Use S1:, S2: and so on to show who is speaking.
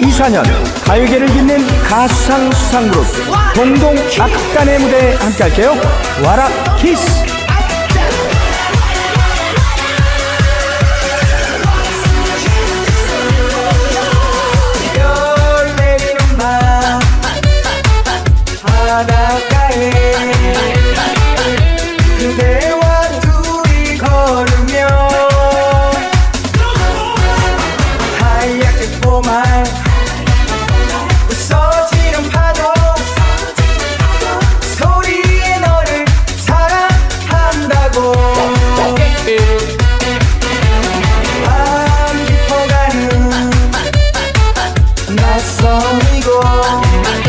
S1: 2024년 가요계를 빛낸 가상 수상 그룹 동동 악단의 무대에 함께할게요. 와라 키스 you.